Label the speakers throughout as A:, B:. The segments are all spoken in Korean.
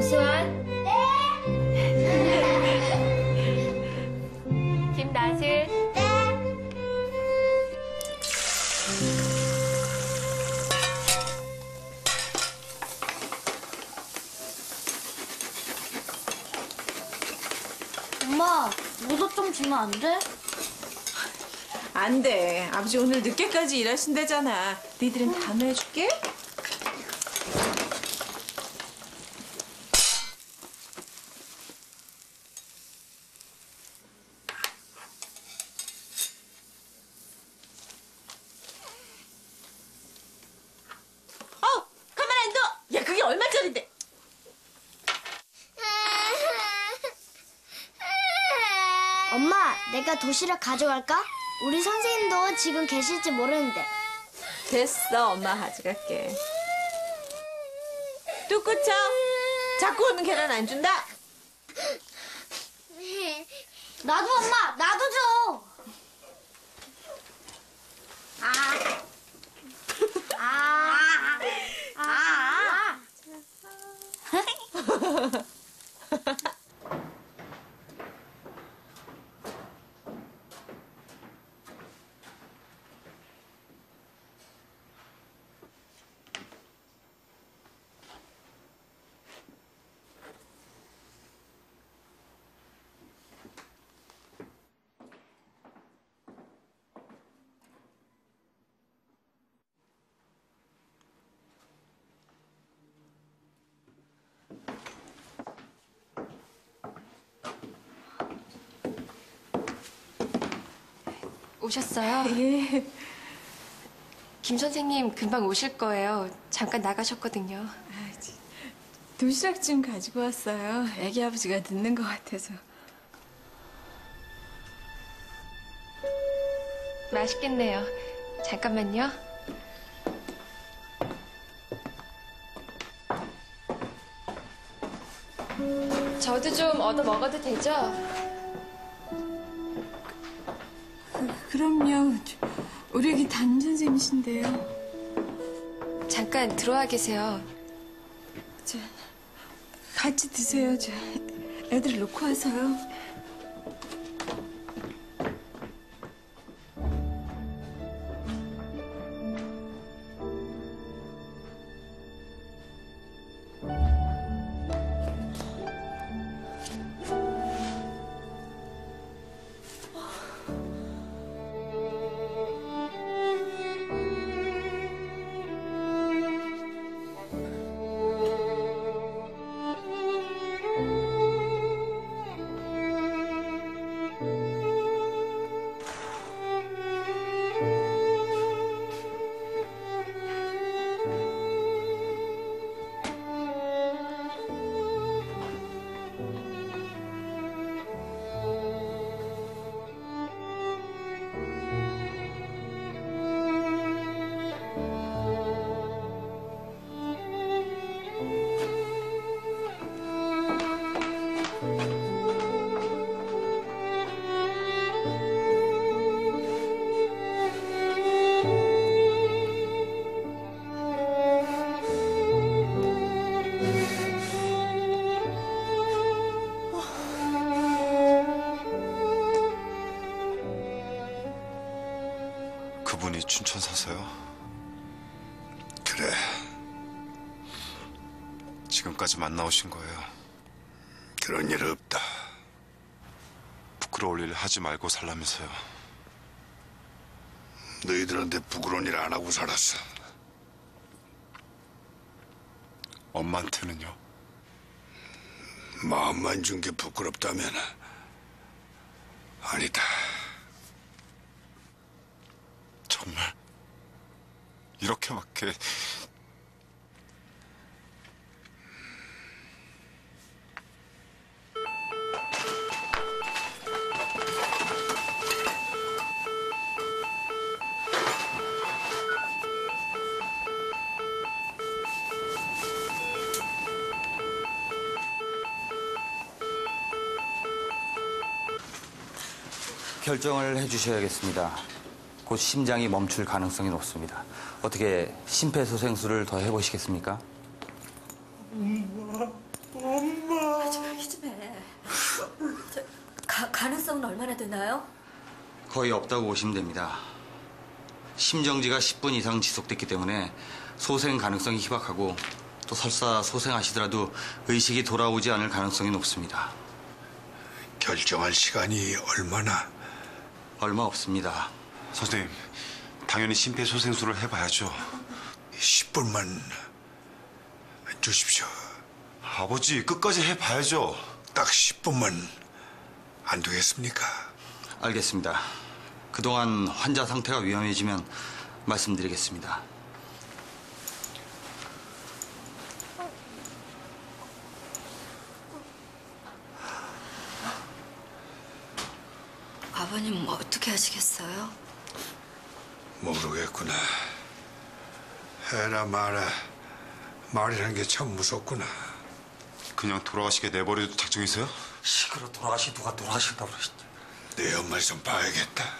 A: 김수환. 네. 김나슬. 네.
B: 엄마, 모자 좀 주면 안 돼?
C: 안 돼. 아버지 오늘 늦게까지 일하신다잖아. 니들은 다음에 해줄게. 어! 가만 안 둬! 야, 그게 얼마짜린데?
B: 엄마, 내가 도시락 가져갈까? 우리 선생님도 지금 계실지 모르는데.
C: 됐어, 엄마 가져갈게. 뚜꾸쳐. 자꾸 오는 계란 안 준다.
B: 나도 엄마, 나도 줘. 아. 아. 아.
A: 오셨어요?
C: 예.
A: 김 선생님 금방 오실 거예요. 잠깐 나가셨거든요.
C: 아, 지- 도시락 좀 가지고 왔어요. 애기 아버지가 늦는 것 같아서.
A: 맛있겠네요. 잠깐만요. 저도 좀 얻어 먹어도 되죠?
C: 그럼요. 저- 우리 애기 담임 선생님이신데요.
A: 잠깐 들어와 계세요.
C: 저, 같이 드세요. 저, 애들 놓고 와서요.
D: 춘천 사세요?
E: 그래,
D: 지금까지 만나오신 거예요.
E: 그런 일 없다.
D: 부끄러울 일 하지 말고 살라면서요.
E: 너희들한테 부끄러운 일 안 하고 살았어.
D: 엄마한테는요?
E: 마음만 준 게 부끄럽다면 아니다.
D: 정말 이렇게밖에
F: 결정을 해주셔야겠습니다. 곧 심장이 멈출 가능성이 높습니다. 어떻게 심폐소생술을 더 해보시겠습니까?
E: 엄마, 엄마. 아, 이좀 해. 네.
G: 저, 가, 가능성은 얼마나 되나요?
F: 거의 없다고 보시면 됩니다. 심정지가 10분 이상 지속됐기 때문에 소생 가능성이 희박하고 또 설사 소생하시더라도 의식이 돌아오지 않을 가능성이 높습니다.
E: 결정할 시간이 얼마나?
F: 얼마 없습니다.
D: 선생님, 당연히 심폐소생술을 해봐야죠.
E: 10분만 주십시오.
D: 아버지, 끝까지 해봐야죠.
E: 딱 10분만 안 되겠습니까?
F: 알겠습니다. 그동안 환자 상태가 위험해지면 말씀드리겠습니다.
G: 아버님 뭐 어떻게 하시겠어요?
E: 모르겠구나. 해라 마라 말이라는 게참 무섭구나.
D: 그냥 돌아가시게 내버려도 작정이세요?
F: 시끄러 돌아가시 누가 돌아가신다고 그러시
E: 내 엄마를 좀 봐야겠다.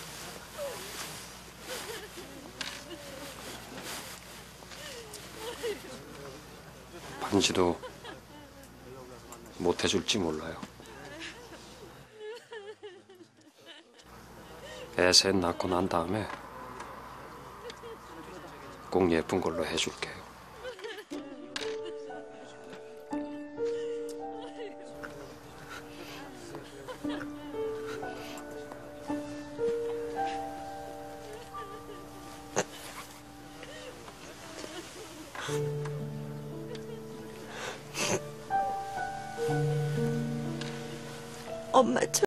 H: 반지도 못 해줄지 몰라요. 애셋 낳고 난 다음에 꼭 예쁜 걸로 해줄게요.
I: 엄마 저